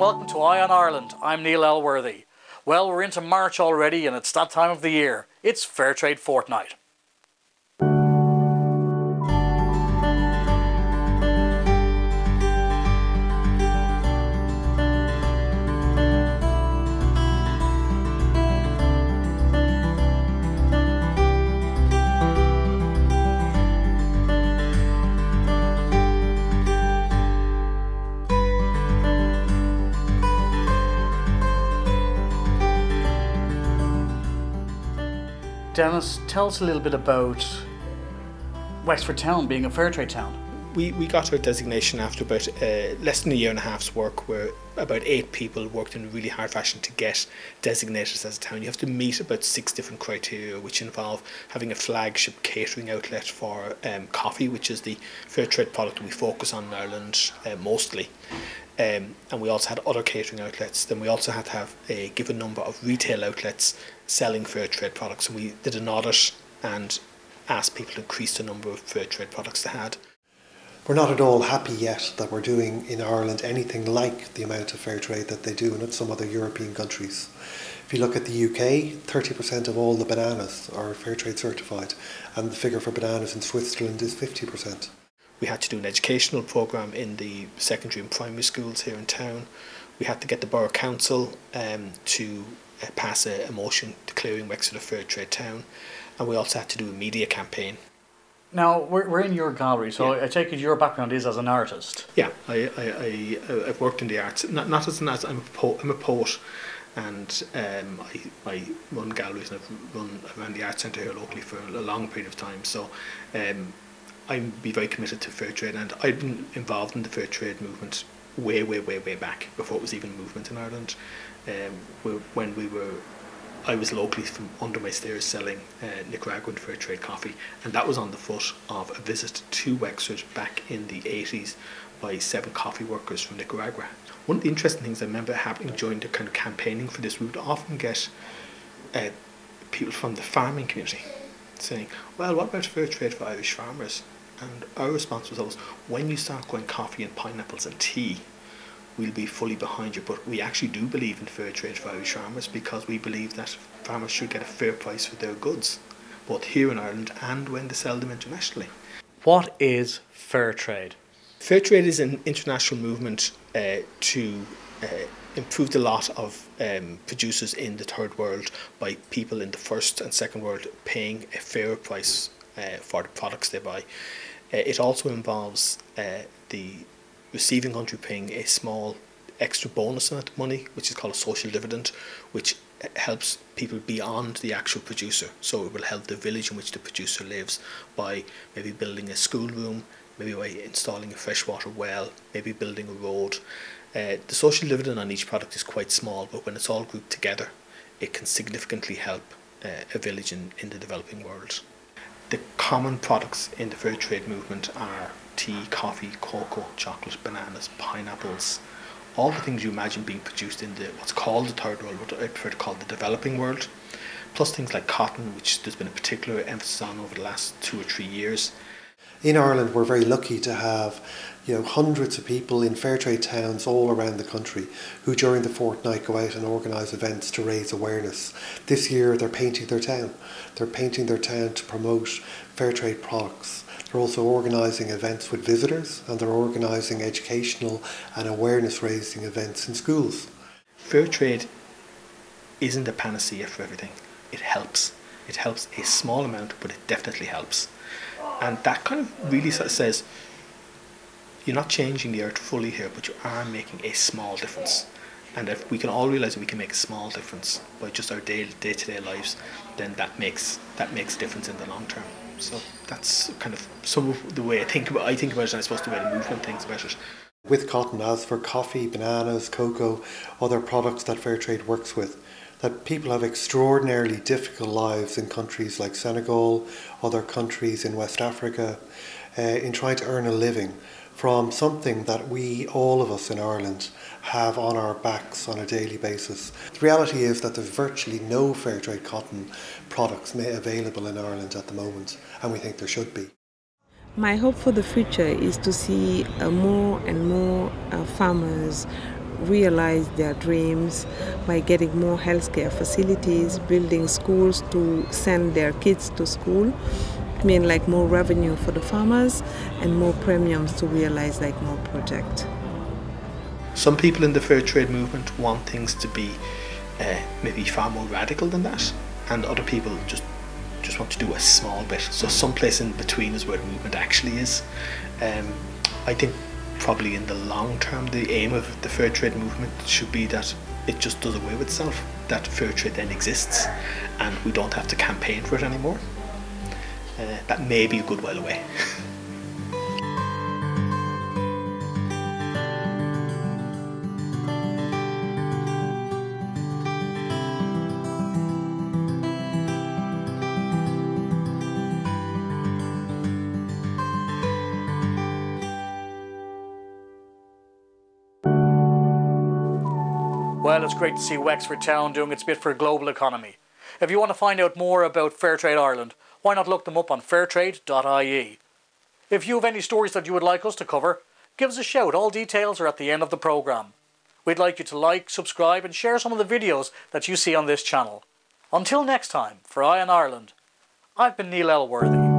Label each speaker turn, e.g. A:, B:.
A: welcome to Eye on Ireland. I'm Neil Elworthy. Well, we're into March already and it's that time of the year. It's Fairtrade Fortnight. Denis, tell us a little bit about Wexford Town being a fair trade town.
B: We, we got our designation after about uh, less than a year and a half's work, where about eight people worked in really hard fashion to get designated as a town. You have to meet about six different criteria, which involve having a flagship catering outlet for um, coffee, which is the fair trade product that we focus on in Ireland uh, mostly. Um, and we also had other catering outlets. Then we also had to have a given number of retail outlets selling fair trade products. And we did an audit and asked people to increase the number of fair trade products they had.
C: We're not at all happy yet that we're doing in Ireland anything like the amount of fair trade that they do in some other European countries. If you look at the UK, 30% of all the bananas are fair trade certified, and the figure for bananas in Switzerland is 50%.
B: We had to do an educational programme in the secondary and primary schools here in town. We had to get the Borough Council um, to uh, pass a, a motion declaring Wexford a fair trade town, and we also had to do a media campaign.
A: Now we're, we're in your gallery, so yeah. I take it your background is as an artist.
B: Yeah, I, I, I I've worked in the arts, not not as an artist. I'm a poet. I'm a poet, and um, I, I run galleries and I've run around the art centre here locally for a long period of time. So, um, I'd be very committed to fair trade, and I've been involved in the fair trade movement way, way, way, way back before it was even a movement in Ireland. Um, when we were, I was locally from under my stairs selling uh, Nicaraguan fair trade coffee, and that was on the foot of a visit to Wexford back in the 80s by seven coffee workers from Nicaragua. One of the interesting things I remember happening during the kind of campaigning for this, we would often get uh, people from the farming community saying, well, what about fair trade for Irish farmers? And our response was always, when you start growing coffee and pineapples and tea, we'll be fully behind you. But we actually do believe in fair trade for Irish farmers because we believe that farmers should get a fair price for their goods, both here in Ireland and when they sell them internationally.
A: What is fair trade?
B: Fair trade is an international movement uh, to uh, improve the lot of um, producers in the third world by people in the first and second world paying a fair price uh, for the products they buy. Uh, it also involves uh, the receiving country paying a small extra bonus amount of money, which is called a social dividend, which helps people beyond the actual producer. So it will help the village in which the producer lives by maybe building a schoolroom, maybe by installing a freshwater well, maybe building a road. Uh, the social dividend on each product is quite small, but when it's all grouped together, it can significantly help uh, a village in, in the developing world. The common products in the fair trade movement are tea, coffee, cocoa, chocolate, bananas, pineapples, all the things you imagine being produced in the what's called the third world, what I prefer to call the developing world, plus things like cotton, which there's been a particular emphasis on over the last two or three years.
C: In Ireland, we're very lucky to have you know, hundreds of people in fair trade towns all around the country who during the fortnight go out and organise events to raise awareness. This year they're painting their town. They're painting their town to promote fair trade products. They're also organising events with visitors and they're organising educational and awareness raising events in schools.
B: Fair trade isn't a panacea for everything. It helps. It helps a small amount, but it definitely helps. And that kind of really says you're not changing the earth fully here, but you are making a small difference. And if we can all realize that we can make a small difference by just our day day to day lives, then that makes that makes a difference in the long term. So that's kind of some of the way I think about I think about it, and I suppose the way the movement thinks about it.
C: With cotton, as for coffee, bananas, cocoa, other products that Fairtrade works with, that people have extraordinarily difficult lives in countries like Senegal, other countries in West Africa, uh, in trying to earn a living from something that we, all of us in Ireland, have on our backs on a daily basis. The reality is that there's virtually no fair trade cotton products available in Ireland at the moment, and we think there should be.
D: My hope for the future is to see uh, more and more uh, farmers realize their dreams by getting more healthcare facilities, building schools to send their kids to school. Mean, like more revenue for the farmers and more premiums to realize like more project.
B: Some people in the fair trade movement want things to be uh, maybe far more radical than that, and other people just just want to do a small bit. So someplace in between is where the movement actually is. Um, I think probably in the long term, the aim of the fair trade movement should be that it just does away with itself. That fair trade then exists, and we don't have to campaign for it anymore. Uh, that may be a good while away.
A: Well, it's great to see Wexford Town doing its bit for a global economy. If you want to find out more about Fairtrade Ireland, why not look them up on fairtrade.ie? If you have any stories that you would like us to cover, give us a shout. All details are at the end of the programme. We'd like you to like, subscribe, and share some of the videos that you see on this channel. Until next time, for Eye on Ireland, I've been Neil Elworthy.